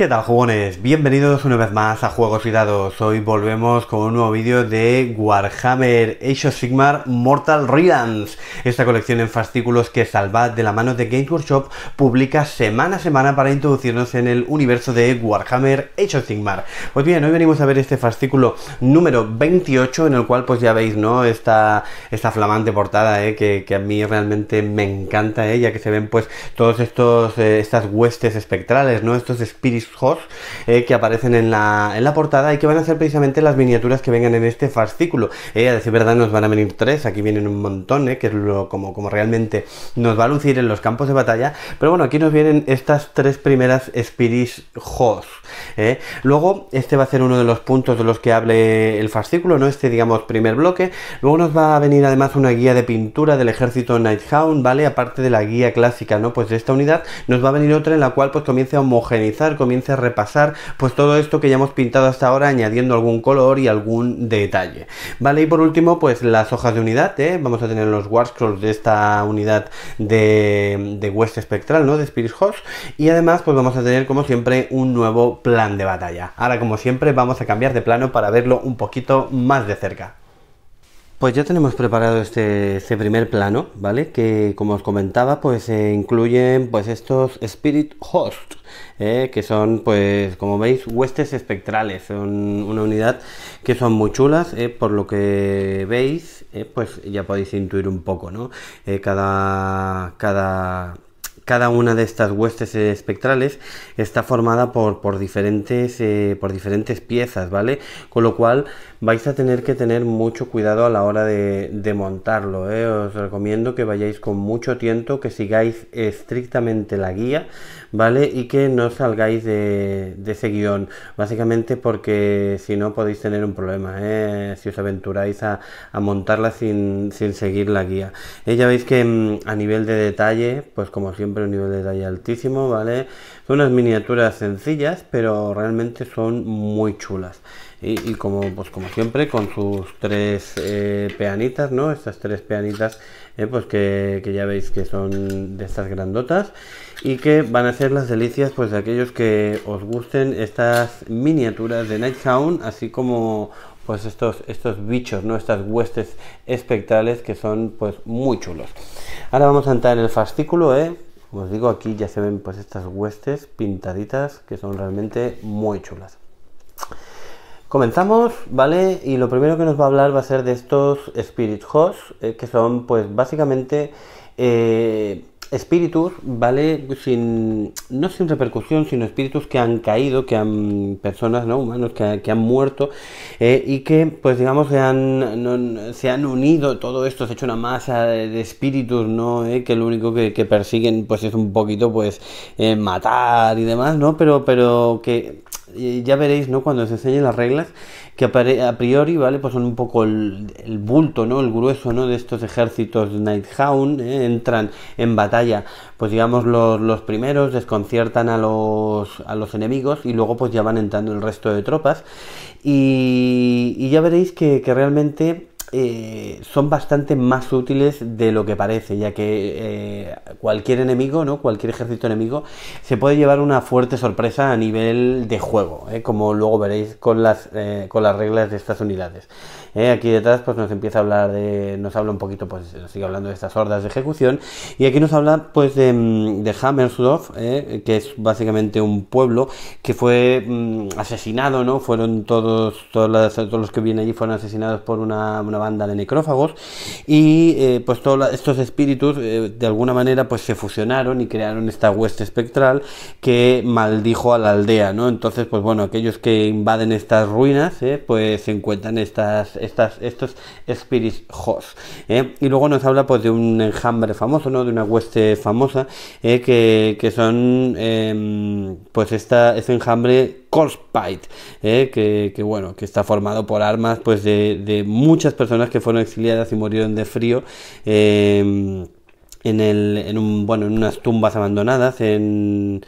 ¿Qué tal jugones? Bienvenidos una vez más a Juegos y Dados. Hoy volvemos con un nuevo vídeo de Warhammer Age of Sigmar Mortal Realms. Esta colección en fascículos que Salvat de la mano de Games Workshop publica semana a semana para introducirnos en el universo de Warhammer Age of Sigmar. Pues bien, hoy venimos a ver este fascículo número 28 en el cual pues ya veis, ¿no? Esta, esta flamante portada, ¿eh? que, a mí realmente me encanta, ¿eh? ya que se ven pues todos estos, eh, estas huestes espectrales, ¿no? Estos espíritus host eh, que aparecen en la, en la portada y que van a ser precisamente las miniaturas que vengan en este fascículo. Eh, a decir verdad, nos van a venir tres, aquí vienen un montón, eh, que es lo, como, como realmente nos va a lucir en los campos de batalla. Pero bueno, aquí nos vienen estas tres primeras Spirits Host. Luego, este va a ser uno de los puntos de los que hable el fascículo, ¿no? Este, digamos, primer bloque. Luego nos va a venir además una guía de pintura del ejército Nighthound, ¿vale? Aparte de la guía clásica, ¿no? Pues de esta unidad, nos va a venir otra en la cual pues comience a homogenizar, repasar pues todo esto que ya hemos pintado hasta ahora añadiendo algún color y algún detalle vale y por último pues las hojas de unidad ¿eh? vamos a tener los scrolls de esta unidad de, de West Espectral ¿no? de Spirit Host y además pues vamos a tener como siempre un nuevo plan de batalla ahora como siempre vamos a cambiar de plano para verlo un poquito más de cerca pues ya tenemos preparado este, este, primer plano, ¿vale? Que como os comentaba, pues eh, incluyen pues estos Spirit Host, eh, que son pues como veis huestes espectrales, son una unidad que son muy chulas, eh, por lo que veis, pues ya podéis intuir un poco, ¿no? cada, cada cada una de estas huestes espectrales está formada por, diferentes, por diferentes piezas, ¿vale? Con lo cual vais a tener que tener mucho cuidado a la hora de, montarlo. ¿eh? Os recomiendo que vayáis con mucho tiento, que sigáis estrictamente la guía, ¿vale? Y que no salgáis de, ese guion, básicamente porque si no podéis tener un problema, ¿eh? si os aventuráis a, montarla sin, seguir la guía. ¿Eh? Ya veis que mm, a nivel de detalle, pues como siempre un nivel de detalle altísimo, ¿vale? Son unas miniaturas sencillas, pero realmente son muy chulas. Y, como pues como siempre con sus tres eh, peanitas no estas tres peanitas eh, pues que, ya veis que son de estas grandotas y que van a ser las delicias pues de aquellos que os gusten estas miniaturas de Nighthound así como pues estos estos bichos no estas huestes espectrales que son pues muy chulos. Ahora vamos a entrar en el fascículo eh como os digo aquí ya se ven pues estas huestes pintaditas que son realmente muy chulas Comenzamos, ¿vale? Y lo primero que nos va a hablar va a ser de estos Spirit Hosts, eh, que son pues básicamente eh, espíritus, ¿vale? Sin, no sin repercusión, sino espíritus que han caído, que han, personas, ¿no? Humanos que, han muerto eh, y que, pues digamos, se han, se han unido, todo esto se ha hecho una masa de, espíritus, ¿no? Que lo único que, que, persiguen, pues es un poquito, pues, matar y demás, ¿no? Pero, pero que ya veréis, ¿no? Cuando os enseñen las reglas, que a priori, ¿vale? Pues son un poco el, bulto, ¿no? El grueso, ¿no? De estos ejércitos Nighthound, ¿eh? entran en batalla, pues digamos los, los, primeros, desconciertan a los, a los enemigos y luego pues ya van entrando el resto de tropas y, y ya veréis que, que realmente eh, son bastante más útiles de lo que parece, ya que eh, cualquier enemigo, ¿no? cualquier ejército enemigo, se puede llevar una fuerte sorpresa a nivel de juego, ¿eh? como luego veréis con las, con las reglas de estas unidades. Aquí detrás pues nos empieza a hablar de, nos habla un poquito, pues nos sigue hablando de estas hordas de ejecución, y aquí nos habla pues de, mm, de Hammersdorf, que es básicamente un pueblo que fue mm, asesinado, ¿no? Fueron todos, todos, los que vienen allí fueron asesinados por una banda de necrófagos y eh, pues todos estos espíritus eh, de alguna manera pues se fusionaron y crearon esta hueste espectral que maldijo a la aldea, ¿no? Entonces pues bueno, aquellos que invaden estas ruinas eh, pues se encuentran estas, estos spirits host. Y luego nos habla pues de un enjambre famoso, ¿no? De una hueste famosa que, que, son em, pues esta, este enjambre Corspite, eh, que, bueno, que está formado por armas pues de, muchas personas que fueron exiliadas y murieron de frío. Em, en, el, en, un, bueno, en unas tumbas abandonadas en,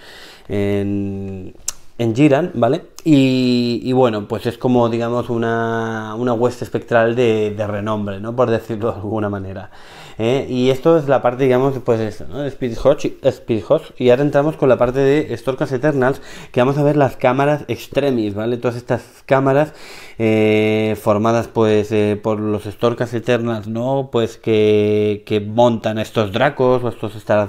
en, en ¿vale? Y, bueno, pues es como, digamos, una, una hueste espectral de, renombre, ¿no? Por decirlo de alguna manera. ¿eh? y esto es la parte, digamos, pues eso, ¿no? de Spirit Host, y ahora entramos con la parte de Storkas Eternals, que vamos a ver las cámaras extremis, ¿vale? Todas estas cámaras eh, formadas pues eh, por los Storkas Eternals, ¿no? Pues que, que montan estos Dracos o estos Star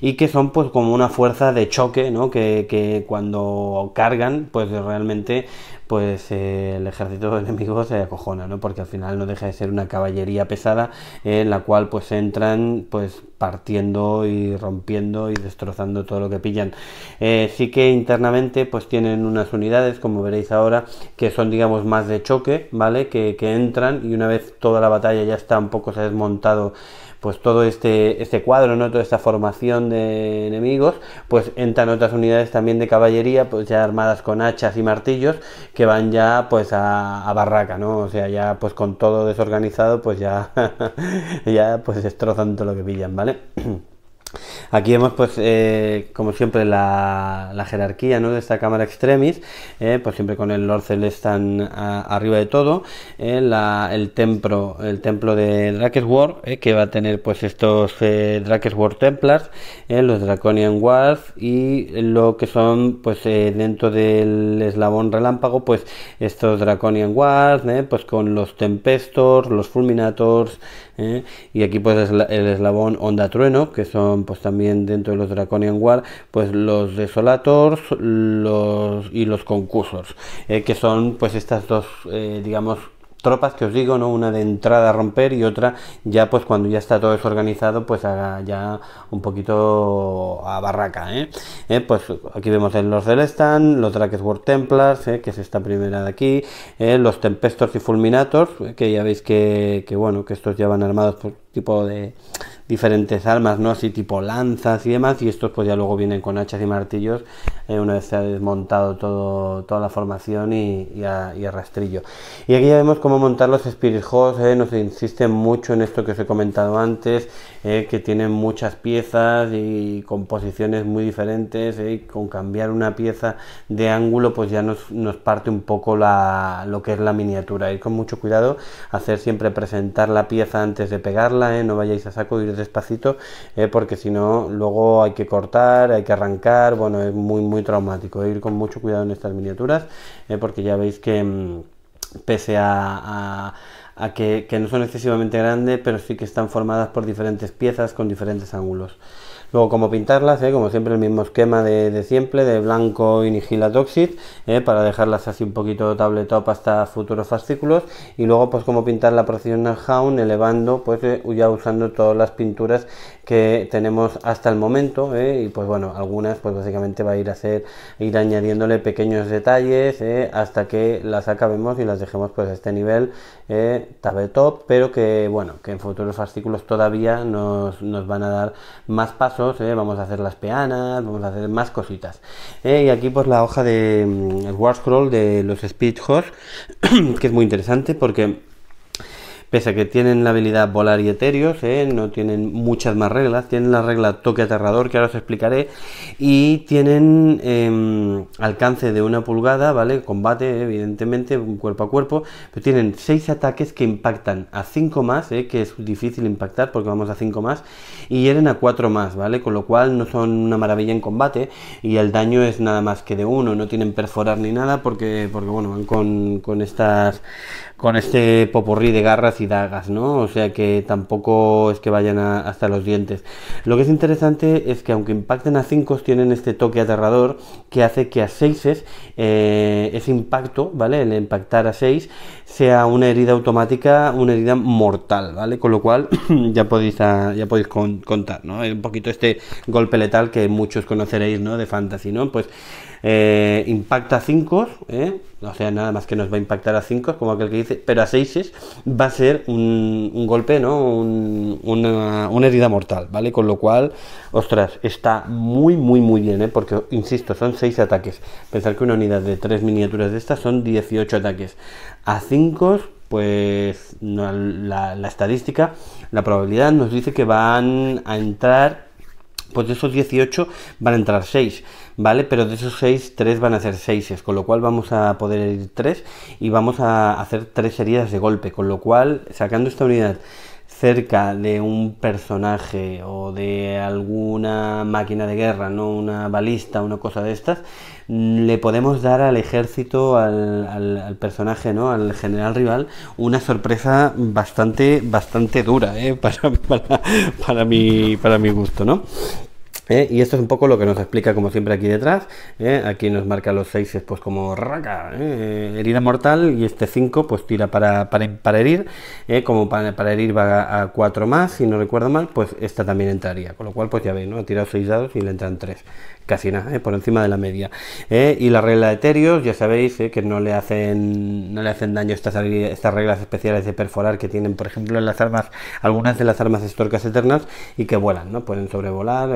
y que son pues como una fuerza de choque, ¿no? Que cuando cargan pues realmente pues eh, el ejército enemigo se acojona, ¿no? Porque al final no deja de ser una caballería pesada en la cual pues entran pues partiendo y rompiendo y destrozando todo lo que pillan. Eh, sí que internamente pues tienen unas unidades, como veréis ahora, que son digamos más de choque, ¿vale? Que, que entran y una vez toda la batalla ya está un poco se ha desmontado pues todo este, este cuadro, ¿no? toda esta formación de enemigos, pues entran otras unidades también de caballería, pues ya armadas con hachas y martillos, que van ya pues a, barraca, ¿no? O sea, ya pues con todo desorganizado, pues ya, ya pues destrozan todo lo que pillan, ¿vale? Aquí vemos, pues, eh, como siempre, la, jerarquía ¿no? de esta cámara extremis, eh, pues siempre con el Lord Celestan arriba de todo, eh, el, templo, el templo de Drakeswar, que va a tener pues estos Drakeswar Templars, los Draconian Wars y lo que son, pues, dentro del eslabón relámpago, pues, estos Draconian Wars, pues con los Tempestors, los Fulminators, y aquí pues el eslabón Onda Trueno, que son pues también dentro de los Draconian War, pues los Desolators los, y los Concursors, eh, que son pues estas dos, eh, digamos, tropas que os digo, ¿no? Una de entrada a romper y otra ya pues cuando ya está todo desorganizado, pues haga ya un poquito a barraca, ¿eh? Pues aquí vemos en los Celestan, los Drakeswar Templars, que es esta primera de aquí, los Tempestors y Fulminators, que ya veis que, bueno, que estos ya van armados por tipo de diferentes armas, ¿no? Así tipo lanzas y demás, y estos pues ya luego vienen con hachas y martillos eh, una vez se ha desmontado todo, toda la formación y, y, a, rastrillo. Y aquí ya vemos cómo montar los Spirit Hosts, eh, nos insiste mucho en esto que os he comentado antes, eh, que tienen muchas piezas y composiciones muy diferentes, y con cambiar una pieza de ángulo pues ya nos, nos parte un poco la, lo que es la miniatura, ir con mucho cuidado, hacer siempre presentar la pieza antes de pegarla, no vayáis a saco, ir despacito, porque si no luego hay que cortar, hay que arrancar, bueno, es muy muy traumático. Ir con mucho cuidado en estas miniaturas, eh, porque ya veis que mm, pese a, que, que, no son excesivamente grandes, pero sí que están formadas por diferentes piezas con diferentes ángulos. Luego, como pintarlas, ¿eh? como siempre, el mismo esquema de, siempre, de blanco y Nigila Toxic, ¿eh? para dejarlas así un poquito tabletop hasta futuros fascículos. Y luego, pues, como pintar la Processional Hound, elevando, pues, eh, ya usando todas las pinturas que tenemos hasta el momento. Y pues, bueno, algunas, pues, básicamente va a ir a hacer, ir añadiéndole pequeños detalles hasta que las acabemos y las dejemos, pues, a este nivel tabletop, pero que, bueno, que en futuros fascículos todavía nos, nos van a dar más pasos ¿eh? vamos a hacer las peanas, vamos a hacer más cositas. ¿eh? y aquí pues la hoja de mm, War Scroll de los Speed Host, que es muy interesante porque Pese a que tienen la habilidad volar y etéreos, ¿eh? no tienen muchas más reglas, tienen la regla toque aterrador que ahora os explicaré y tienen em, alcance de una pulgada, ¿vale? Combate, evidentemente, cuerpo a cuerpo, pero tienen 6 ataques que impactan a 5 más, ¿eh? que es difícil impactar porque vamos a 5 más, y hieren a 4 más, ¿vale? Con lo cual no son una maravilla en combate y el daño es nada más que de uno, no tienen perforar ni nada porque, porque bueno, van con, con estas con este popurrí de garras y dagas, ¿no? O sea que tampoco es que vayan hasta los dientes. Lo que es interesante es que aunque impacten a 5 tienen este toque aterrador que hace que a 6 eh, ese impacto, ¿vale? El impactar a 6 sea una herida automática, una herida mortal, ¿vale? Con lo cual ya podéis, ah, ya podéis contar, ¿no? Un poquito este golpe letal que muchos conoceréis, ¿no? De fantasy, ¿no? Pues eh, impacta a 5, ¿eh? o sea, nada más que nos va a impactar a 5, como aquel que dice, pero a 6 va a ser un, golpe, ¿no? una, herida mortal, ¿vale? Con lo cual, ostras, está muy, muy, muy bien, ¿eh? Porque, insisto, son 6 ataques. Pensar que una unidad de 3 miniaturas de estas son 18 ataques. A 5, pues la, la estadística, la probabilidad nos dice que van a entrar pues de esos 18 van a entrar 6, ¿vale? Pero de esos 6, 3 van a ser 6, con lo cual vamos a poder ir 3 y vamos a hacer 3 heridas de golpe, con lo cual, sacando esta unidad cerca de un personaje o de alguna máquina de guerra, no una balista, una cosa de estas, le podemos dar al ejército, al, al, personaje, ¿no? al general rival, una sorpresa bastante, bastante dura, ¿eh? para, para, para, mi, para mi gusto, ¿no? ¿Eh? Y esto es un poco lo que nos explica, como siempre, aquí detrás. ¿eh? Aquí nos marca los 6 pues como raca, ¿eh? herida mortal, y este 5 pues tira para, para, herir. Como para, para, herir va a 4 más, si no recuerdo mal, pues esta también entraría. Con lo cual, pues ya veis, ¿no? Ha tirado 6 dados y le entran 3 casi nada, por encima de la media. Y la regla de Eterios, ya sabéis que no le hacen no le hacen daño estas, estas reglas especiales de perforar que tienen, por ejemplo, en las armas, algunas de las armas estorcas eternas y que vuelan, ¿no? Pueden sobrevolar,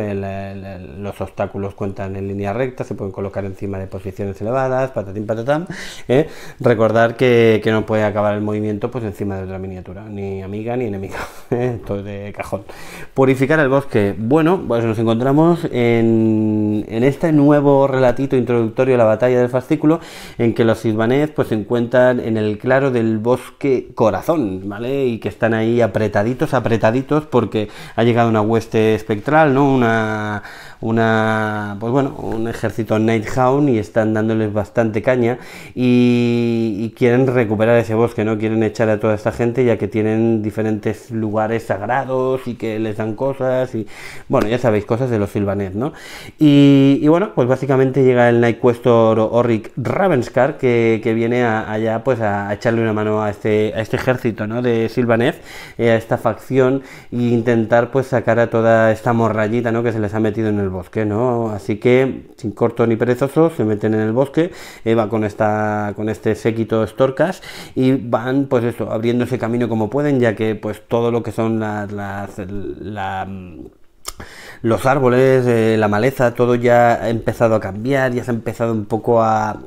los obstáculos cuentan en línea recta, se pueden colocar encima de posiciones elevadas, patatín patatán. Recordar que, que, no puede acabar el movimiento pues encima de otra miniatura, ni amiga ni enemiga, todo de cajón. Purificar el bosque, bueno, pues nos encontramos en en, este nuevo relatito introductorio a la batalla del fascículo, en que los silvanés pues, se encuentran en el claro del bosque corazón, ¿vale? Y que están ahí apretaditos, apretaditos, porque ha llegado una hueste espectral, ¿no? Una, una pues bueno, un ejército Nighthound y están dándoles bastante caña y, quieren recuperar ese bosque, ¿no? Quieren echar a toda esta gente ya que tienen diferentes lugares sagrados y que les dan cosas y bueno, ya sabéis, cosas de los silvanés, ¿no? Y, bueno, pues básicamente llega el Night Questor Orric Ravenscar que, que viene allá pues a, echarle una mano a este, a este ejército, ¿no? De Silvanez, eh, a esta facción e intentar pues sacar a toda esta morrayita, ¿no? Que se les ha metido en el bosque, ¿no? Así que, sin corto ni perezoso, se meten en el bosque, eh, va con, esta, con este séquito Storkas y van, pues eso, abriendo ese camino como pueden, ya que pues todo lo que son las, las la, los árboles, eh, la maleza, todo ya ha empezado a cambiar, ya se ha empezado un poco a,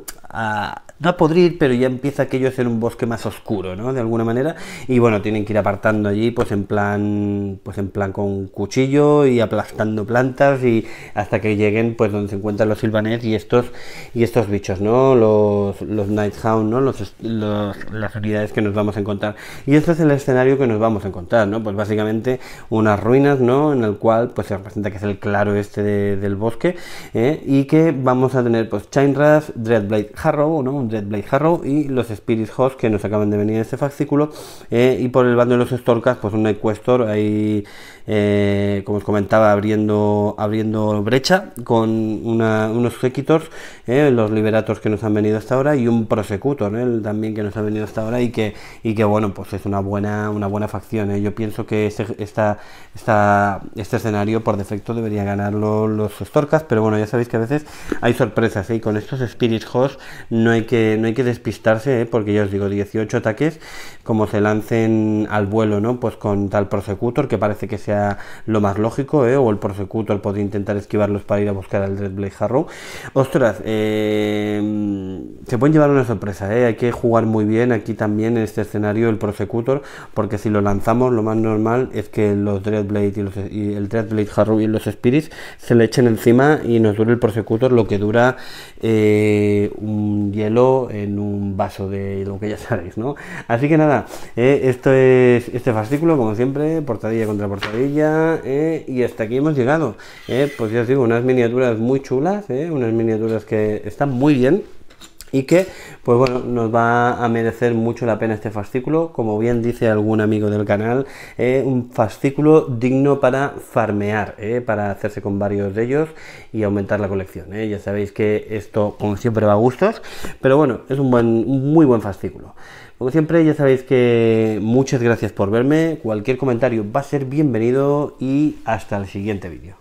no a podrir, pero ya empieza aquello a ser un bosque más oscuro, ¿no? De alguna manera. Y bueno, tienen que ir apartando allí, pues en plan, pues en plan con cuchillo y aplastando plantas y hasta que lleguen, pues donde se encuentran los silvanés y estos y estos bichos, ¿no? Los, los Nighthound, ¿no? Los, las unidades que nos vamos a encontrar. Y este es el escenario que nos vamos a encontrar, ¿no? Pues básicamente unas ruinas, ¿no? En el cual, pues se representa que es el claro este del bosque ¿eh? y que vamos a tener, pues Chainras, Dreadblade Harrow, ¿no? Red Blade Harrow y los Spirit Host que nos acaban de venir en este fascículo. Eh, y por el bando de los Storkas, pues un Questor ahí, eh, como os comentaba, abriendo, abriendo brecha con unos Sequitors, eh, los Liberators que nos han venido hasta ahora y un Prosecutor también que nos ha venido hasta ahora y que, y que bueno, pues es una buena, una buena facción. Yo pienso que este, esta, esta, este escenario por defecto debería ganarlo los Storkas, pero bueno, ya sabéis que a veces hay sorpresas y con estos Spirit Host no hay que no hay que despistarse, ¿eh? porque ya os digo, 18 ataques, como se lancen al vuelo, ¿no? Pues con tal Prosecutor, que parece que sea lo más lógico, ¿eh? o el Prosecutor puede intentar esquivarlos para ir a buscar al Red Blade Harrow. Ostras, eh, se pueden llevar una sorpresa, ¿eh? hay que jugar muy bien aquí también en este escenario el Prosecutor, porque si lo lanzamos, lo más normal es que los Dreadblade y, los, y el Dreadblade Harrow y los Spirits se le echen encima y nos dure el Prosecutor lo que dura un hielo en un vaso de lo que ya sabéis, ¿no? Así que nada, esto es este fascículo, como siempre, portadilla contra portadilla, eh, y hasta aquí hemos llegado. Eh, pues ya os digo, unas miniaturas muy chulas, unas miniaturas que están muy bien y que pues bueno nos va a merecer mucho la pena este fascículo como bien dice algún amigo del canal eh, un fascículo digno para farmear eh, para hacerse con varios de ellos y aumentar la colección eh. ya sabéis que esto como siempre va a gustos pero bueno es un buen muy buen fascículo como siempre ya sabéis que muchas gracias por verme. Cualquier comentario va a ser bienvenido y hasta el siguiente vídeo